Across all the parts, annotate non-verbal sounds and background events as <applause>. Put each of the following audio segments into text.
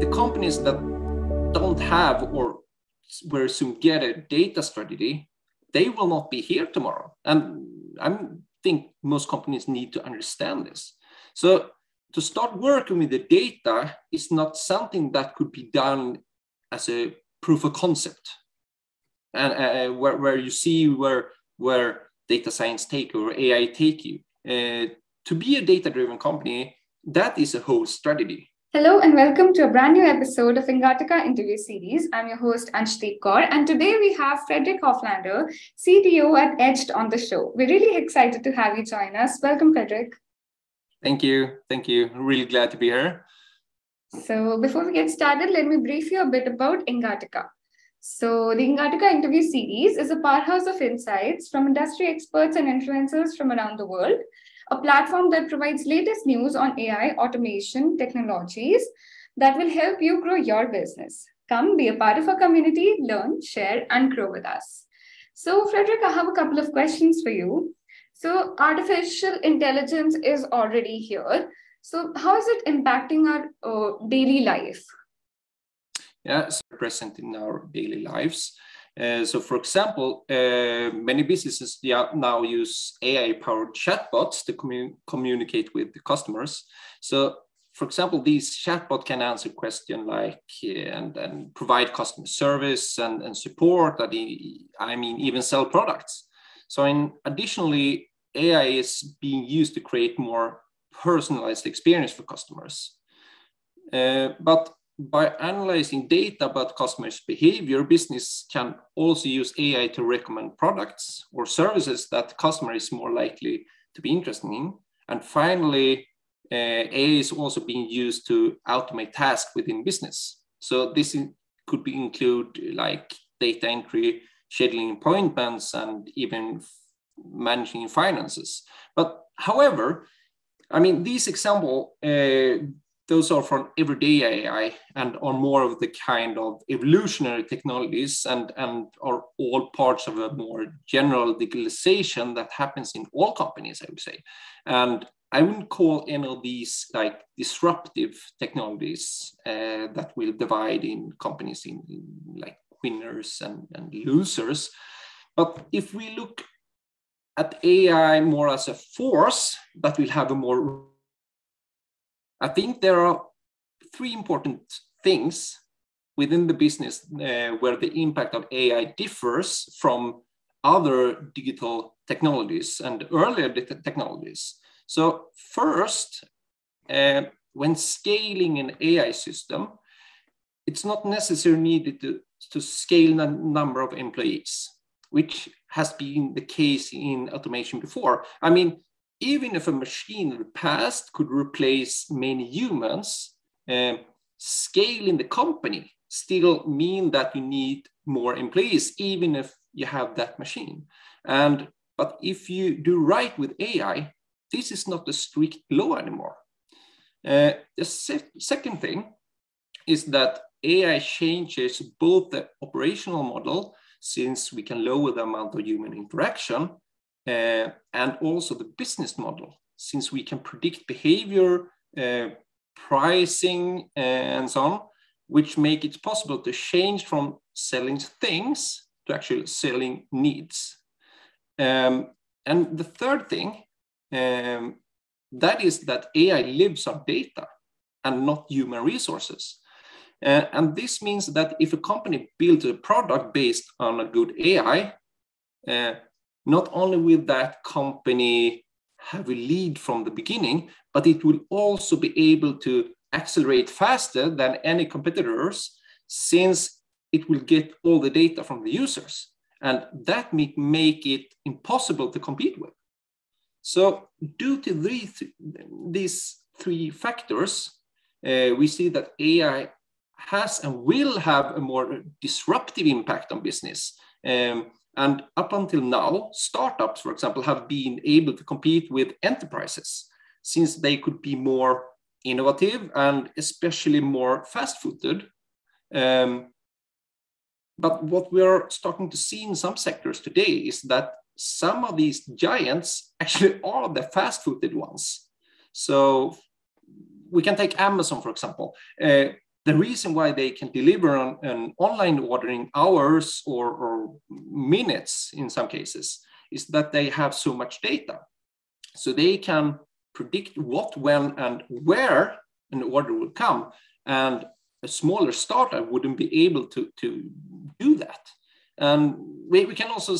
the companies that don't have or very soon get a data strategy, they will not be here tomorrow. And I think most companies need to understand this. So to start working with the data is not something that could be done as a proof of concept and uh, where, where you see where where data science take or ai take you uh, to be a data driven company that is a whole strategy Hello and welcome to a brand new episode of Engatica interview series. I'm your host Anshdeep Kaur, and today we have Fredrik Hofflander, CTO at eghed, on the show. We're really excited to have you join us. Welcome, Fredrik. Thank you. Thank you. Really glad to be here. So, before we get started, let me brief you a bit about Engatica. So, the Engatica interview series is a powerhouse of insights from industry experts and influencers from around the world a platform that provides latest news on AI, automation, technologies that will help you grow your business. Come be a part of our community, learn, share, and grow with us. So, Fredrik, I have a couple of questions for you. So, artificial intelligence is already here. So, how is it impacting our uh, daily life? Yeah, it's present in our daily lives. Uh, so, for example, uh, many businesses now use AI-powered chatbots to commun communicate with the customers. So, for example, these chatbot can answer questions like uh, and, and provide customer service and, and support. That I mean, even sell products. So, in additionally, AI is being used to create more personalized experience for customers. Uh, but by analyzing data about customers' behavior, business can also use AI to recommend products or services that customer is more likely to be interested in. And finally, uh, AI is also being used to automate tasks within business. So this could be include like data entry, scheduling appointments, and even managing finances. But however, I mean, these example uh, those are from everyday AI and are more of the kind of evolutionary technologies and, and are all parts of a more general digitalization that happens in all companies, I would say. And I wouldn't call any of these like disruptive technologies uh, that will divide in companies in, in like winners and, and losers. But if we look at AI more as a force that will have a more I think there are three important things within the business uh, where the impact of AI differs from other digital technologies and earlier technologies. So first, uh, when scaling an AI system, it's not necessarily needed to, to scale the number of employees, which has been the case in automation before. I mean, even if a machine in the past could replace many humans, uh, scaling the company still mean that you need more employees, even if you have that machine. And but if you do right with AI, this is not a strict law anymore. Uh, the se second thing is that AI changes both the operational model, since we can lower the amount of human interaction, uh, and also the business model, since we can predict behavior, uh, pricing, and so on, which make it possible to change from selling things to actually selling needs. Um, and the third thing, um, that is that AI lives on data and not human resources. Uh, and this means that if a company builds a product based on a good AI, uh, not only will that company have a lead from the beginning, but it will also be able to accelerate faster than any competitors since it will get all the data from the users. And that may make it impossible to compete with. So due to these, three factors, uh, we see that AI has and will have a more disruptive impact on business. Um, and up until now, startups, for example, have been able to compete with enterprises since they could be more innovative and especially more fast footed. Um, but what we are starting to see in some sectors today is that some of these giants actually <laughs> are the fast footed ones. So we can take Amazon, for example. Uh, the reason why they can deliver on an online ordering hours or, or minutes in some cases is that they have so much data. So they can predict what, when, and where an order will come. And a smaller startup wouldn't be able to, to do that. And we, we can also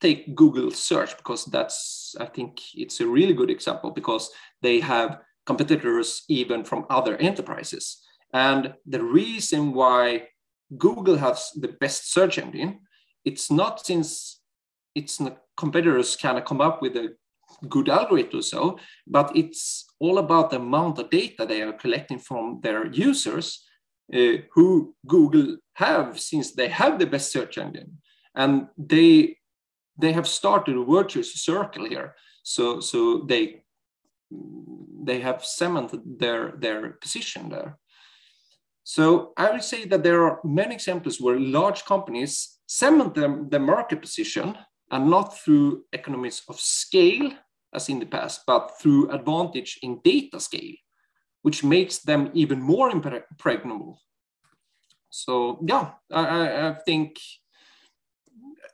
take Google search because that's, I think it's a really good example because they have competitors even from other enterprises. And the reason why Google has the best search engine, it's not since its competitors kind of come up with a good algorithm or so, but it's all about the amount of data they are collecting from their users uh, who Google have since they have the best search engine. And they they have started a virtuous circle here. So so they they have cemented their their position there. So I would say that there are many examples where large companies cement their, the market position and not through economies of scale as in the past, but through advantage in data scale, which makes them even more impregnable. So yeah, I, I think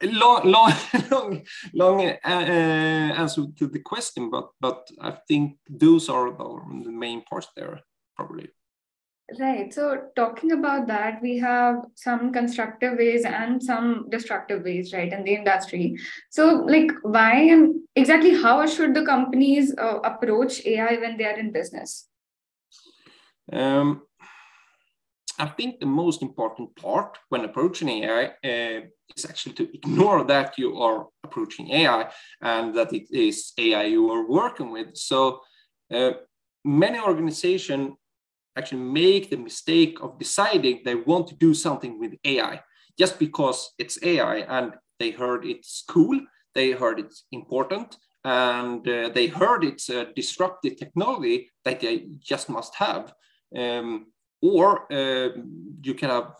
long, <laughs> long, long, long uh, uh, answer to the question, but but I think those are the main parts there, probably. Right. So talking about that, we have some constructive ways and some destructive ways, right, in the industry. So, like, why and exactly how should the companies uh, approach AI when they are in business? Um, I think the most important part when approaching AI uh, is actually to ignore that you are approaching AI and that it is AI you are working with. So uh, many organizations actually make the mistake of deciding they want to do something with AI just because it's AI and they heard it's cool, they heard it's important, and uh, they heard it's a disruptive technology that they just must have. Um, or uh, you can have,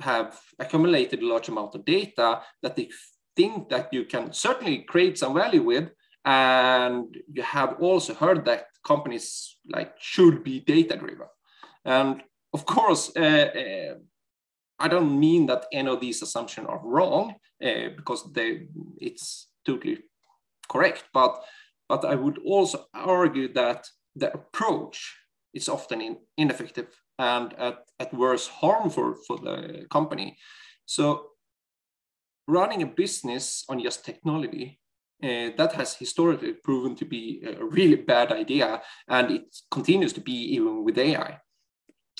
have accumulated a large amount of data that they think that you can certainly create some value with. And you have also heard that companies like should be data driven. And of course, uh, uh, I don't mean that any of these assumptions are wrong uh, because they, it's totally correct. But, but I would also argue that the approach is often in, ineffective and at, at worst harmful for the company. So running a business on just technology uh, that has historically proven to be a really bad idea and it continues to be even with AI.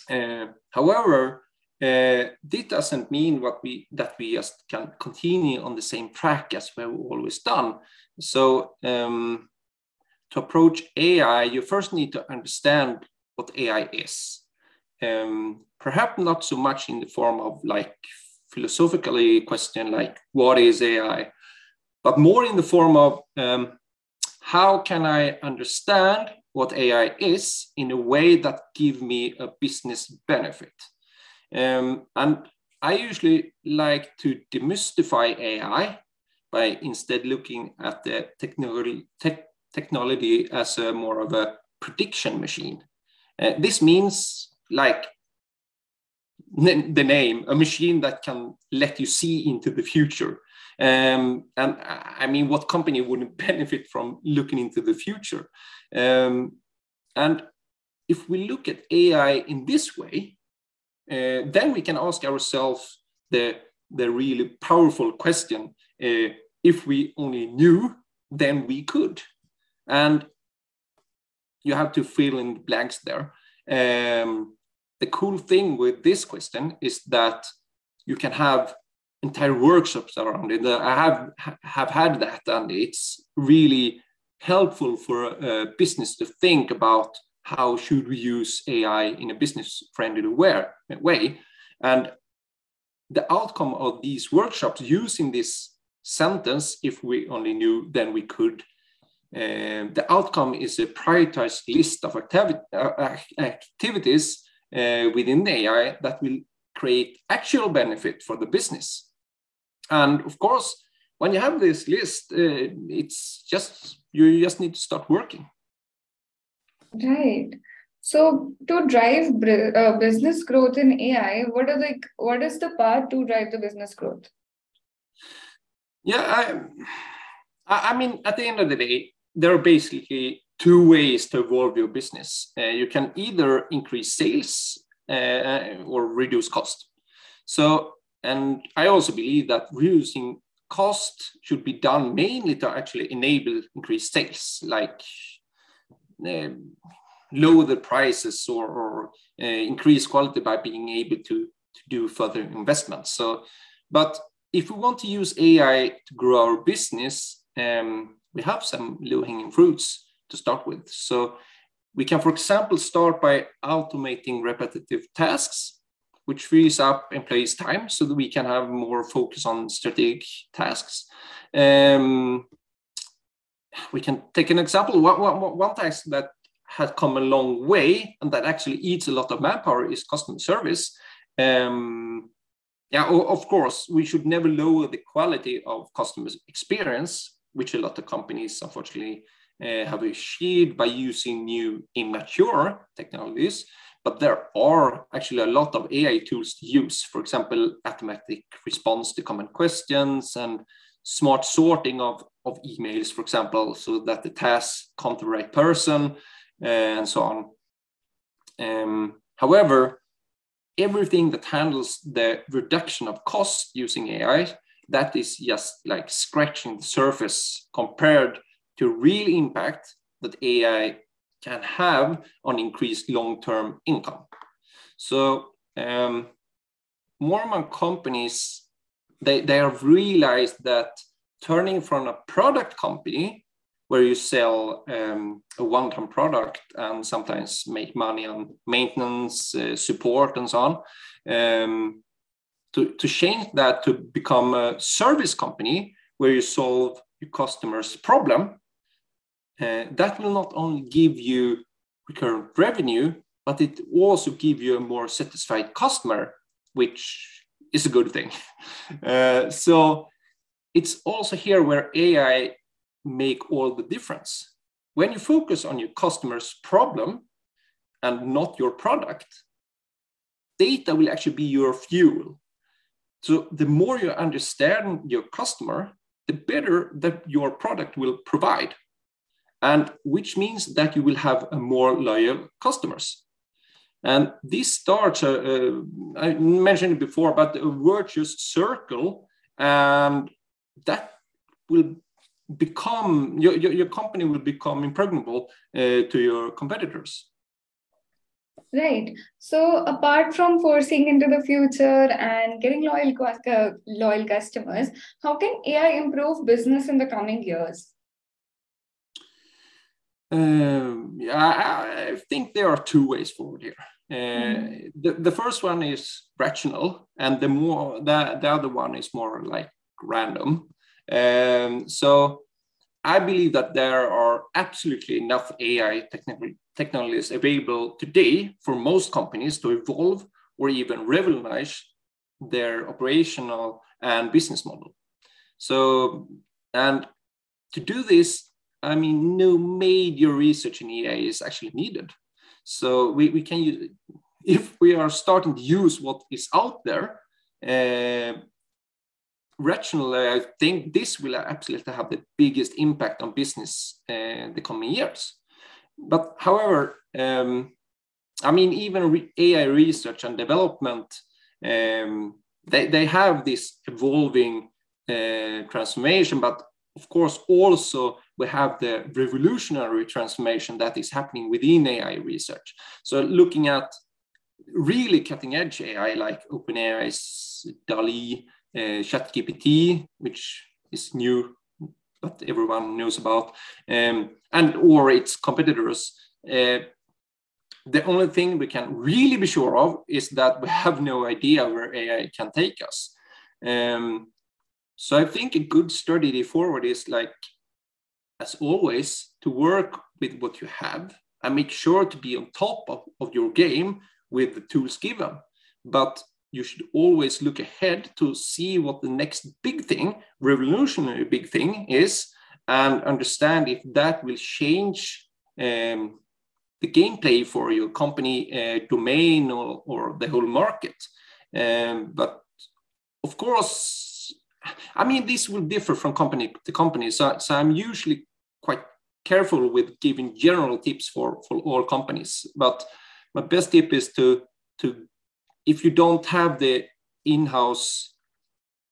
Uh, however, uh, this doesn't mean what we that we just can continue on the same track as we've always done. So um, to approach AI, you first need to understand what AI is um, perhaps not so much in the form of like philosophically question like what is AI, but more in the form of um, how can I understand what AI is in a way that give me a business benefit. Um, and I usually like to demystify AI by instead looking at the technology, te technology as a more of a prediction machine. Uh, this means like the name, a machine that can let you see into the future. Um, and I mean, what company wouldn't <laughs> benefit from looking into the future? Um, and if we look at AI in this way, uh, then we can ask ourselves the, the really powerful question uh, if we only knew, then we could. And you have to fill in the blanks there. Um, the cool thing with this question is that you can have entire workshops around it. I have have had that, and it's really helpful for a business to think about how should we use AI in a business-friendly way. And the outcome of these workshops using this sentence, if we only knew, then we could. Uh, the outcome is a prioritized list of activi uh, activities uh, within the AI that will create actual benefit for the business. And of course, when you have this list, uh, it's just you just need to start working. Right. So to drive uh, business growth in AI, what are the what is the path to drive the business growth? Yeah, I, I mean, at the end of the day, there are basically two ways to evolve your business. Uh, you can either increase sales uh, or reduce cost. So, and I also believe that reducing cost should be done mainly to actually enable increased sales, like uh, lower the prices or, or uh, increase quality by being able to, to do further investments. So, but if we want to use AI to grow our business, um, we have some low-hanging fruits to start with. So we can, for example, start by automating repetitive tasks, which frees up employees' time so that we can have more focus on strategic tasks. Um, we can take an example. One, one, one task that has come a long way and that actually eats a lot of manpower is customer service. Um, yeah, of course, we should never lower the quality of customer experience, which a lot of companies unfortunately uh, have achieved by using new immature technologies. But there are actually a lot of AI tools to use. For example, automatic response to common questions and smart sorting of, of emails, for example, so that the tasks come to the right person and so on. Um, however, everything that handles the reduction of cost using AI, that is just like scratching the surface compared to real impact that AI can have on increased long-term income. So um, more and more companies, they, they have realized that turning from a product company where you sell um, a one-time product and sometimes make money on maintenance, uh, support, and so on. Um, to, to change that to become a service company where you solve your customer's problem, that will not only give you recurrent revenue, but it also give you a more satisfied customer, which is a good thing. <laughs> Uh, so it's also here where AI make all the difference. When you focus on your customer's problem and not your product, data will actually be your fuel. So the more you understand your customer, the better that your product will provide. And which means that you will have a more loyal customers. And this starts, uh, uh, I mentioned it before, but a virtuous circle, and that will become your, your, your company will become impregnable uh, to your competitors. Right. So apart from forcing into the future and getting loyal uh, loyal customers how can ai improve business in the coming years um, yeah, I, I, think there are two ways forward here. Uh, mm. the, the first one is rational, and the more the, the other one is more like random. Um, so I believe that there are absolutely enough AI technologies available today for most companies to evolve or even revolutionize their operational and business model. So, and to do this, I mean, no major research in AI is actually needed. So we, we can use, if we are starting to use what is out there, uh, rationally, I think this will absolutely have the biggest impact on business uh, the coming years. But however, um, I mean, even re AI research and development, um, they, they have this evolving uh, transformation, but of course, also we have the revolutionary transformation that is happening within AI research. So looking at really cutting edge AI like OpenAI's DALL-E, uh, ChatGPT, which is new, but everyone knows about, um, and or its competitors. Uh, the only thing we can really be sure of is that we have no idea where AI can take us. Um, so I think a good strategy forward is like, as always, to work with what you have and make sure to be on top of, of your game with the tools given. But you should always look ahead to see what the next big thing, revolutionary big thing is, and understand if that will change um, the gameplay for your company uh, domain or, or the whole market. Um, but of course, I mean, this will differ from company to company. So, so I'm usually quite careful with giving general tips for, for all companies. But my best tip is to, to if you don't have the in-house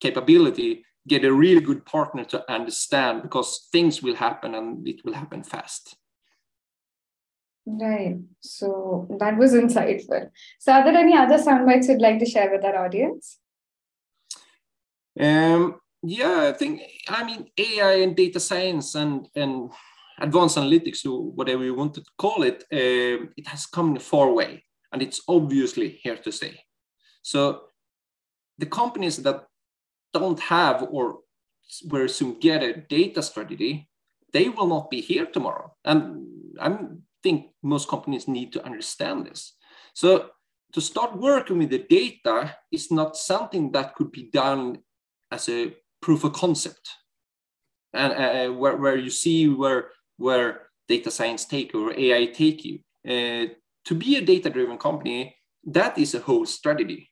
capability, get a really good partner to understand because things will happen and it will happen fast. Right. So that was insightful. So, are there any other sound bites you'd like to share with our audience? Um, yeah, I think I mean AI and data science and and advanced analytics or whatever you want to call it, uh, it has come a far way and it's obviously here to stay. So the companies that don't have or where soon get a data strategy, they will not be here tomorrow. And I think most companies need to understand this. So to start working with the data is not something that could be done as a proof of concept and uh, where, where you see where where data science take or AI take you. Uh, to be a data driven company, that is a whole strategy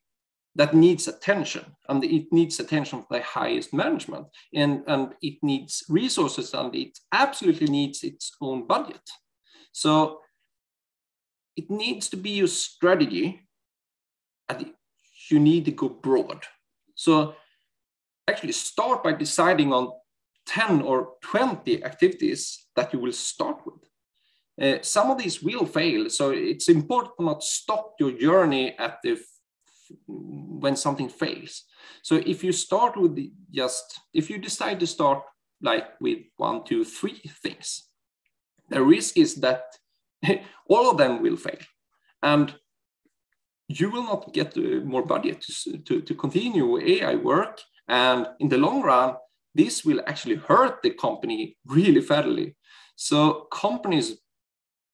that needs attention and it needs attention from the highest management and, and it needs resources and it absolutely needs its own budget. So it needs to be a strategy and you need to go broad. So actually start by deciding on 10 or 20 activities that you will start with. Uh, some of these will fail, so it's important to not stop your journey at the when something fails. So if you start with just if you decide to start like with one, two, three things, the risk is that <laughs> all of them will fail, and you will not get more budget to, to, to continue AI work. And in the long run, this will actually hurt the company really badly. So companies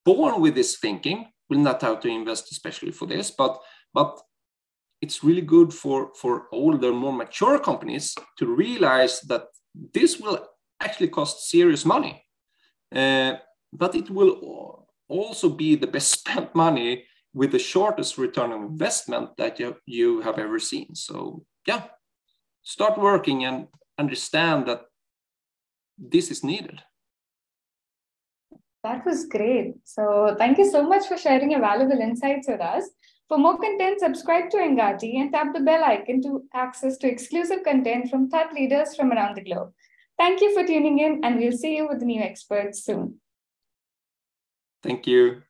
born with this thinking will not have to invest especially for this, but but it's really good for for older, more mature companies to realize that this will actually cost serious money, uh, but it will also be the best spent money with the shortest return on investment that you, you have ever seen. So yeah, start working and understand that this is needed. That was great. So, thank you so much for sharing your valuable insights with us. For more content, subscribe to Engati and tap the bell icon to access to exclusive content from thought leaders from around the globe. Thank you for tuning in, and we'll see you with new experts soon. Thank you.